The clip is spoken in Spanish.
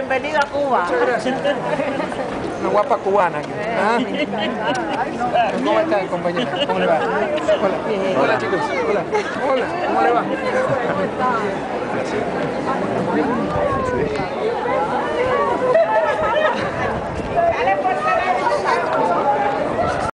Bienvenido a Cuba. Muchas gracias. Una guapa cubana. aquí. Eh. Ah. ¿Cómo está, compañera? ¿Cómo le va? Hola. Hola, chicos. Hola. Hola. ¿Cómo le va?